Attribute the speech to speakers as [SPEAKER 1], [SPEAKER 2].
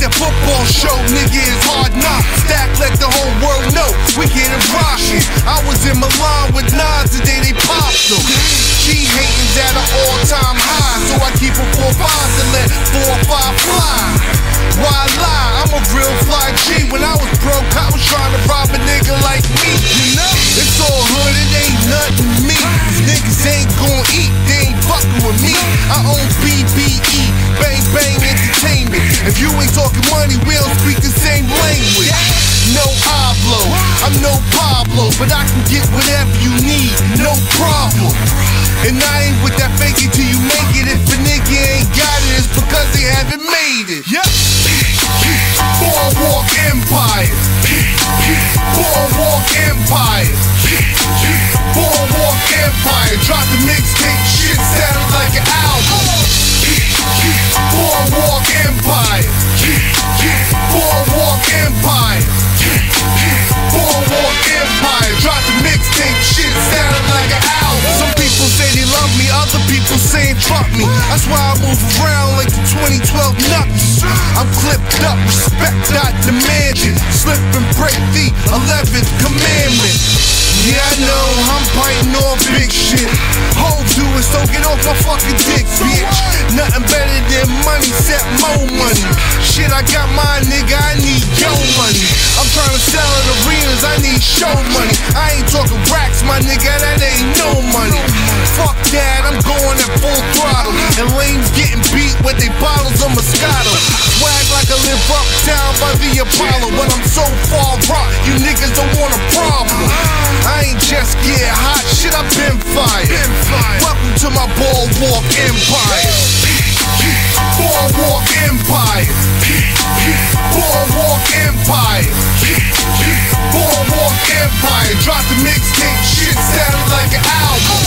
[SPEAKER 1] the football show, nigga, is hard knock. Stack, let the whole world know, we getting rocky. I was in Milan with Nas the day they popped them. She hating's at an all-time high, so I keep her four fives and let four or five fly. If you ain't talking money, we don't speak the same language. No I'm no Pablo, but I can get whatever you need, no problem. And I ain't with that fake it till you make it. If a nigga ain't got it, it's because they haven't I'm clipped up, respect not demanded. Slip and break the 11th commandment. Yeah, I know, I'm biting on big shit. Hold to it, so get off my fucking dick, bitch. Nothing better than money, set more money. Shit, I got mine, nigga, I need your money. I'm trying to sell at arenas, I need show money. I ain't talking racks, my nigga, that ain't no money. Fuck that, I'm going at full throttle. And lanes getting beat with they bottles of Moscato. Live uptown by the Apollo. But I'm so Far Rock, you niggas don't want a problem. I ain't just get hot, shit, I've been fired. Welcome to my Boardwalk Empire. Boardwalk Empire. Boardwalk Empire. Boardwalk Empire. Drop the mixtape, shit sounded like an album.